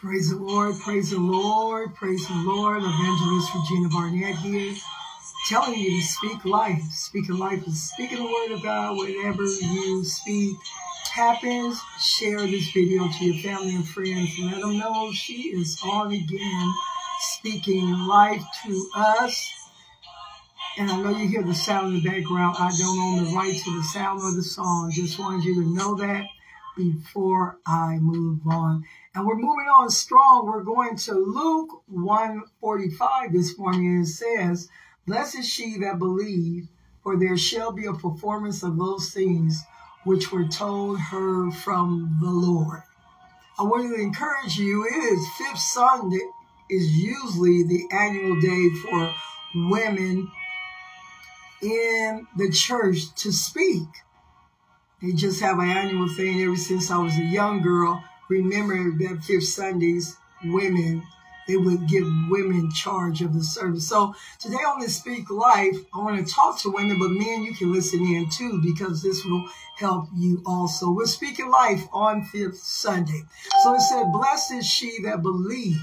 Praise the Lord, praise the Lord, praise the Lord. Evangelist Regina Barnett here, telling you to speak life. Speaking life is speaking the word of God whatever you speak happens. Share this video to your family and friends. Let them know she is on again, speaking life to us. And I know you hear the sound in the background. I don't own the right to the sound of the song. Just wanted you to know that before I move on. And we're moving on strong. We're going to Luke 145 this morning. And It says, Blessed is she that believed, for there shall be a performance of those things which were told her from the Lord. I want to encourage you, it is fifth Sunday is usually the annual day for women in the church to speak. They just have an annual thing ever since I was a young girl remember that fifth Sundays, women, they would give women charge of the service. So today on this Speak Life, I want to talk to women, but men, you can listen in too, because this will help you also. We're speaking life on fifth Sunday. So it said, blessed is she that believed,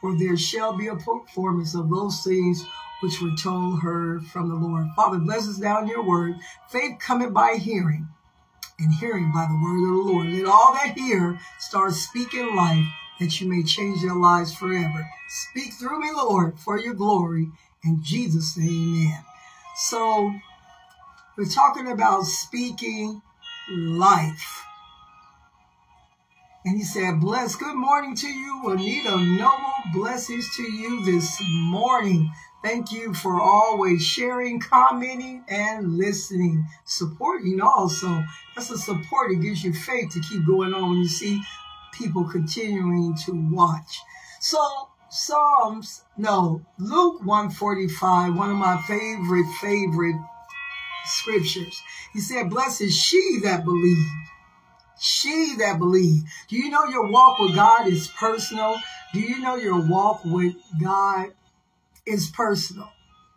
for there shall be a performance of those things which were told her from the Lord. Father, bless us down your word. Faith coming by hearing and hearing by the word of the Lord. Let all that hear start speaking life that you may change their lives forever. Speak through me, Lord, for your glory. In Jesus' name, amen. So we're talking about speaking life. And he said, bless. Good morning to you, Anita Noble. Blessings to you this morning. Thank you for always sharing, commenting, and listening, supporting also. That's a support. It gives you faith to keep going on when you see people continuing to watch. So Psalms, no, Luke 145, one of my favorite, favorite scriptures. He said, blessed is she that believed. She that believe. Do you know your walk with God is personal? Do you know your walk with God is personal.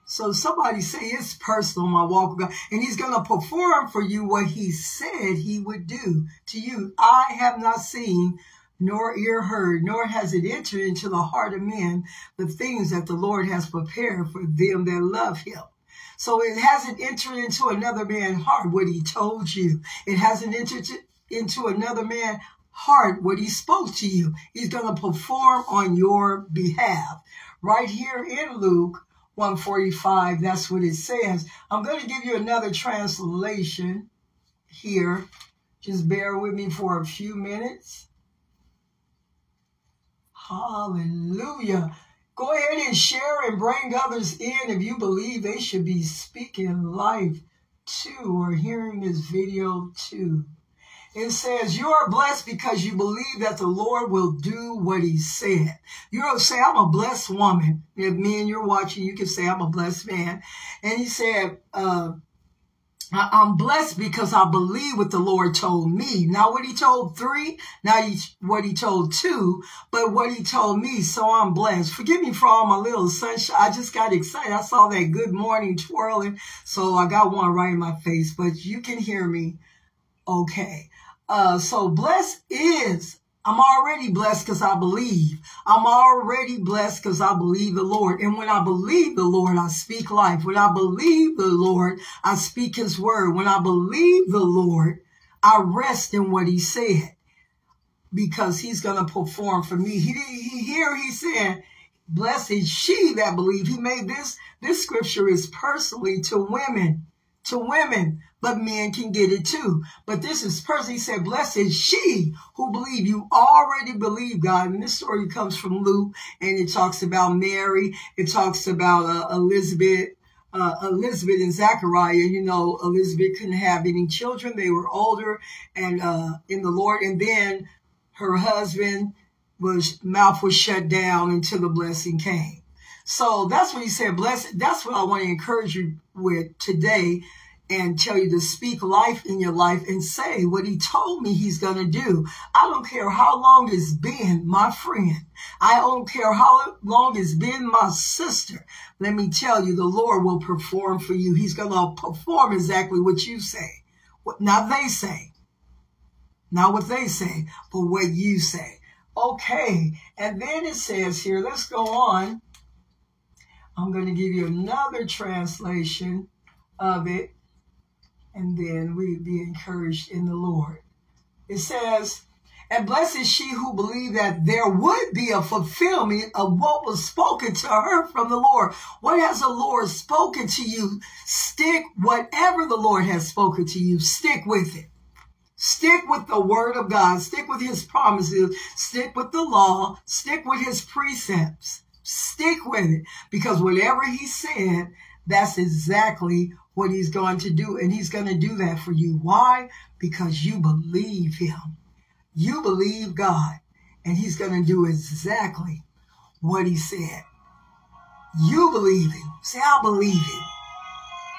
So somebody say it's personal, my walk with God. And he's going to perform for you what he said he would do to you. I have not seen, nor ear heard, nor has it entered into the heart of men the things that the Lord has prepared for them that love him. So it hasn't entered into another man's heart what he told you. It hasn't entered into another man's heart what he spoke to you. He's going to perform on your behalf right here in Luke 145. That's what it says. I'm going to give you another translation here. Just bear with me for a few minutes. Hallelujah. Go ahead and share and bring others in if you believe they should be speaking life too or hearing this video too. It says, you are blessed because you believe that the Lord will do what he said. You'll say, I'm a blessed woman. If me and you're watching, you can say, I'm a blessed man. And he said, uh, I'm blessed because I believe what the Lord told me. Not what he told three, not what he told two, but what he told me. So I'm blessed. Forgive me for all my little sunshine. I just got excited. I saw that good morning twirling. So I got one right in my face, but you can hear me okay. Uh, so blessed is, I'm already blessed because I believe. I'm already blessed because I believe the Lord. And when I believe the Lord, I speak life. When I believe the Lord, I speak his word. When I believe the Lord, I rest in what he said because he's going to perform for me. He, he, here he said, blessed is she that believe. He made this, this scripture is personally to women, to women but men can get it too. But this is person, he said, blessed is she who believe. You already believe God. And this story comes from Luke and it talks about Mary. It talks about uh, Elizabeth. Uh, Elizabeth and Zachariah, you know, Elizabeth couldn't have any children. They were older and uh, in the Lord. And then her husband was mouth was shut down until the blessing came. So that's what he said. Blessed. That's what I want to encourage you with today and tell you to speak life in your life and say what he told me he's going to do. I don't care how long it's been, my friend. I don't care how long it's been, my sister. Let me tell you, the Lord will perform for you. He's going to perform exactly what you say. Not they say. Not what they say, but what you say. Okay, and then it says here, let's go on. I'm going to give you another translation of it, and then we be encouraged in the Lord. It says, and blessed is she who believed that there would be a fulfillment of what was spoken to her from the Lord. What has the Lord spoken to you? Stick whatever the Lord has spoken to you, stick with it. Stick with the word of God. Stick with his promises. Stick with the law. Stick with his precepts. Stick with it because whatever he said, that's exactly what he's going to do. And he's going to do that for you. Why? Because you believe him. You believe God, and He's going to do exactly what He said. You believe Him. Say, I believe Him.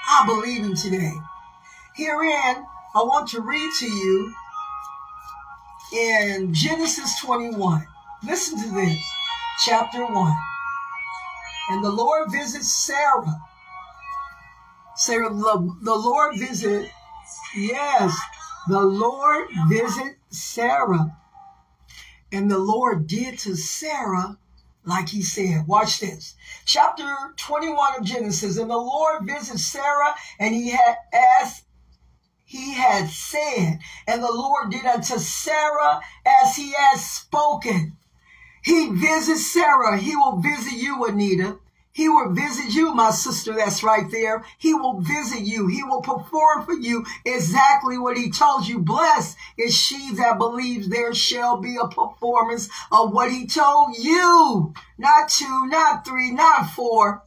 I believe Him today. Herein, I want to read to you in Genesis 21. Listen to this, chapter 1. And the Lord visits Sarah. Sarah, the, the Lord visit, yes, the Lord visit Sarah. And the Lord did to Sarah like he said. Watch this. Chapter 21 of Genesis. And the Lord visited Sarah and he had asked he had said, and the Lord did unto Sarah as he has spoken. He visits Sarah. He will visit you, Anita. He will visit you, my sister, that's right there. He will visit you. He will perform for you exactly what he told you. Blessed is she that believes there shall be a performance of what he told you. Not two, not three, not four.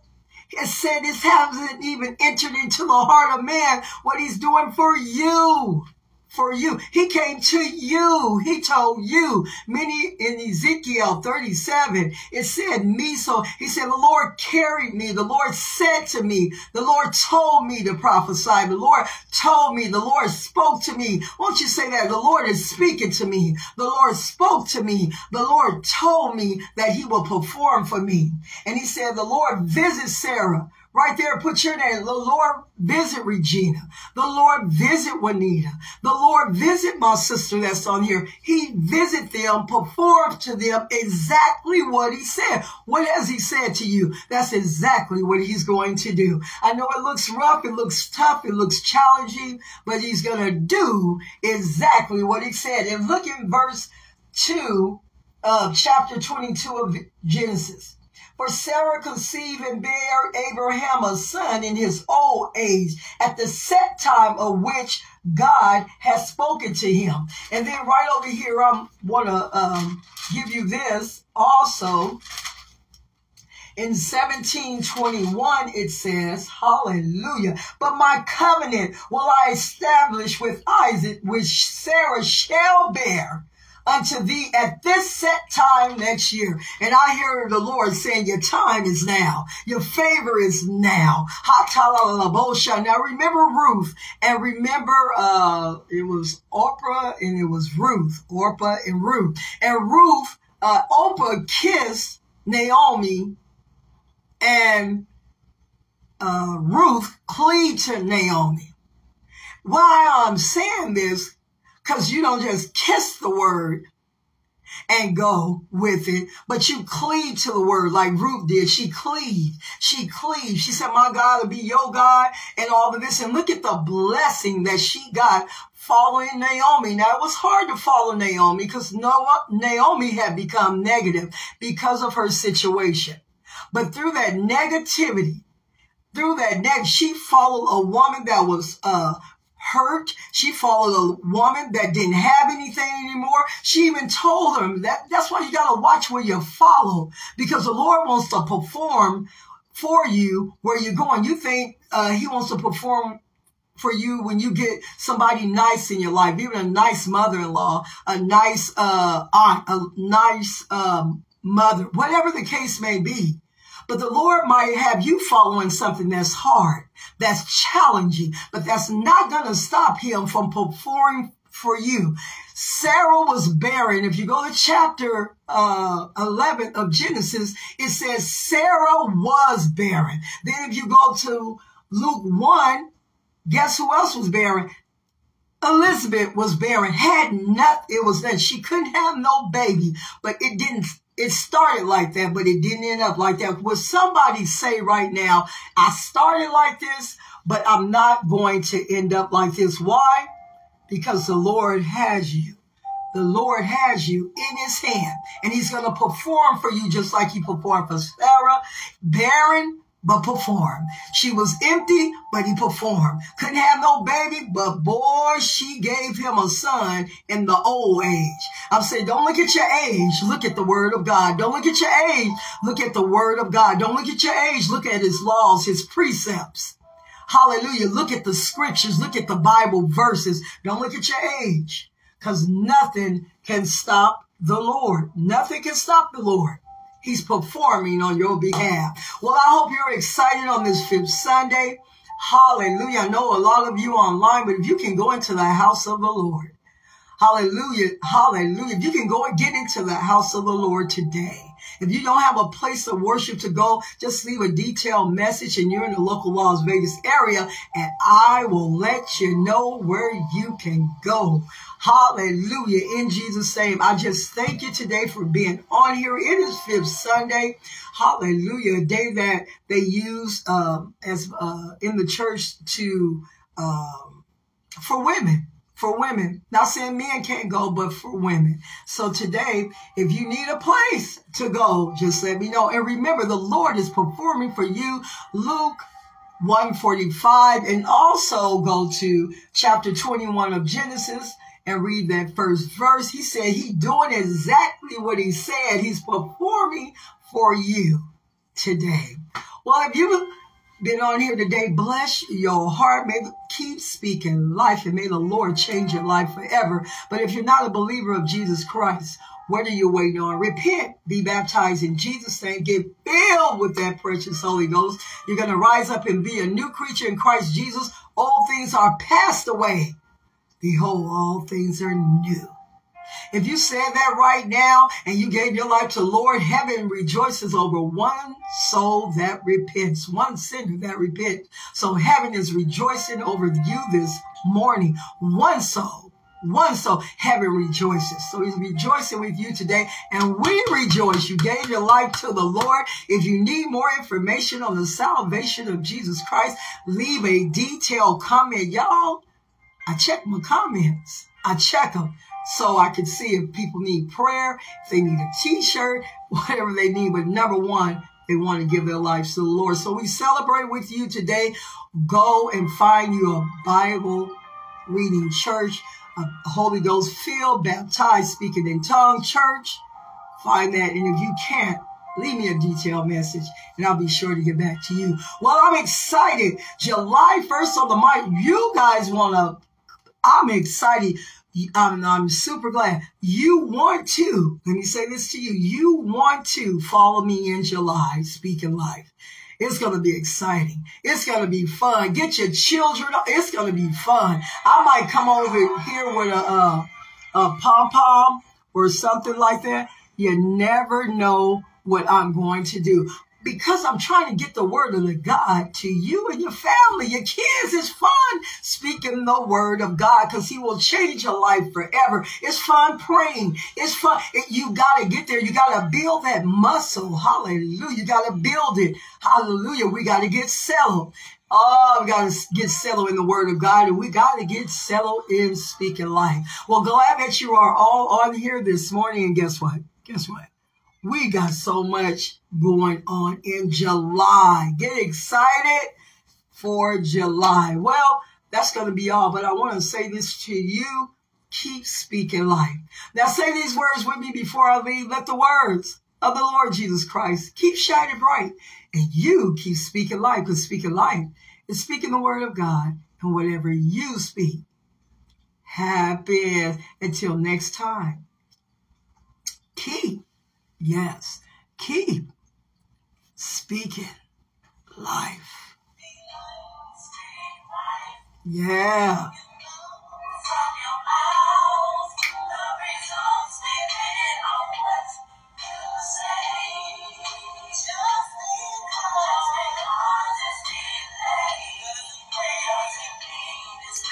It said this hasn't even entered into the heart of man what he's doing for you for you. He came to you. He told you. Many in Ezekiel 37, it said me. So he said, the Lord carried me. The Lord said to me, the Lord told me to prophesy. The Lord told me. The Lord spoke to me. Won't you say that? The Lord is speaking to me. The Lord spoke to me. The Lord told me that he will perform for me. And he said, the Lord visits Sarah Right there, put your name. The Lord visit Regina. The Lord visit Juanita. The Lord visit my sister that's on here. He visit them, perform to them exactly what he said. What has he said to you? That's exactly what he's going to do. I know it looks rough, it looks tough, it looks challenging, but he's going to do exactly what he said. And look in verse 2 of chapter 22 of Genesis. For Sarah conceived and bare Abraham a son in his old age at the set time of which God has spoken to him. And then right over here, I want to um, give you this also. In 1721, it says, Hallelujah. But my covenant will I establish with Isaac, which Sarah shall bear unto thee at this set time next year. And I hear the Lord saying, your time is now. Your favor is now. Now remember Ruth and remember, uh, it was Orpah and it was Ruth, Orpah and Ruth. And Ruth, uh, Orpah kissed Naomi and, uh, Ruth cleaved to Naomi. Why I'm saying this because you don't just kiss the word and go with it, but you cleave to the word like Ruth did. She cleaved. She cleaved. She said, my God will be your God and all of this. And look at the blessing that she got following Naomi. Now it was hard to follow Naomi because Naomi had become negative because of her situation. But through that negativity, through that neg, she followed a woman that was uh, hurt. She followed a woman that didn't have anything anymore. She even told them that that's why you got to watch where you follow because the Lord wants to perform for you where you're going. You think uh, he wants to perform for you when you get somebody nice in your life, even a nice mother-in-law, a nice uh, aunt, a nice um, mother, whatever the case may be. But the Lord might have you following something that's hard, that's challenging, but that's not going to stop him from performing for you. Sarah was barren. If you go to chapter uh, 11 of Genesis, it says Sarah was barren. Then if you go to Luke 1, guess who else was barren? Elizabeth was barren, had nothing. It was that she couldn't have no baby, but it didn't. It started like that, but it didn't end up like that. Would somebody say right now, I started like this, but I'm not going to end up like this? Why? Because the Lord has you. The Lord has you in his hand and he's going to perform for you just like he performed for Sarah. Barren, but perform. She was empty, but he performed. Couldn't have no baby, but boy, she gave him a son in the old age. I'm saying, don't look at your age. Look at the word of God. Don't look at your age. Look at the word of God. Don't look at your age. Look at his laws, his precepts. Hallelujah. Look at the scriptures. Look at the Bible verses. Don't look at your age because nothing can stop the Lord. Nothing can stop the Lord. He's performing on your behalf. Well, I hope you're excited on this fifth Sunday. Hallelujah. I know a lot of you online, but if you can go into the house of the Lord, hallelujah, hallelujah. If you can go and get into the house of the Lord today, if you don't have a place of worship to go, just leave a detailed message and you're in the local Las Vegas area and I will let you know where you can go. Hallelujah. In Jesus' name, I just thank you today for being on here. It is Fifth Sunday. Hallelujah. A day that they use uh, as uh, in the church to um, for women for women. Not saying men can't go, but for women. So today, if you need a place to go, just let me know. And remember, the Lord is performing for you. Luke 145 and also go to chapter 21 of Genesis and read that first verse. He said he doing exactly what he said. He's performing for you today. Well, if you been on here today. Bless your heart. May keep speaking life and may the Lord change your life forever. But if you're not a believer of Jesus Christ, what are you waiting on? Repent, be baptized in Jesus' name, get filled with that precious Holy Ghost. You're going to rise up and be a new creature in Christ Jesus. All things are passed away. Behold, all things are new. If you said that right now and you gave your life to the Lord, heaven rejoices over one soul that repents, one sinner that repents. So heaven is rejoicing over you this morning. One soul, one soul, heaven rejoices. So he's rejoicing with you today and we rejoice. You gave your life to the Lord. If you need more information on the salvation of Jesus Christ, leave a detailed comment. Y'all, I check my comments. I check them so I can see if people need prayer, if they need a t-shirt, whatever they need. But number one, they want to give their lives to the Lord. So we celebrate with you today. Go and find you a Bible reading church, a Holy Ghost filled, baptized, speaking in tongue church. Find that. And if you can't, leave me a detailed message and I'll be sure to get back to you. Well, I'm excited. July 1st on the mic. You guys want to, I'm excited. I'm, I'm super glad you want to, let me say this to you, you want to follow me in July, speaking life. It's going to be exciting. It's going to be fun. Get your children. It's going to be fun. I might come over here with a, a, a pom pom or something like that. You never know what I'm going to do because I'm trying to get the word of God to you and your family, your kids. It's fun speaking the word of God because he will change your life forever. It's fun praying. It's fun. You got to get there. You got to build that muscle. Hallelujah. You got to build it. Hallelujah. We got to get settled. Oh, we got to get settled in the word of God and we got to get settled in speaking life. Well, glad that you are all on here this morning. And guess what? Guess what? We got so much going on in July. Get excited for July. Well, that's going to be all, but I want to say this to you. Keep speaking life. Now say these words with me before I leave. Let the words of the Lord Jesus Christ keep shining bright and you keep speaking life because speaking life is speaking the word of God and whatever you speak happens until next time. Keep Yes. Keep speaking life. Yeah.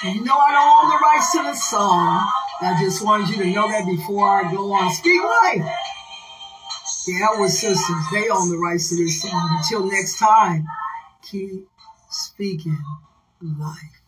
You know I don't own the rights to the song. I just wanted you to know that before I go on. Speak life. The Elwood sisters, they own the rights to this song. Until next time, keep speaking life.